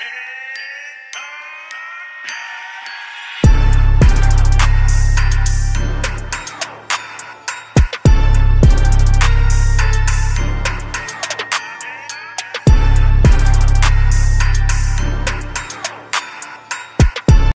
Hey!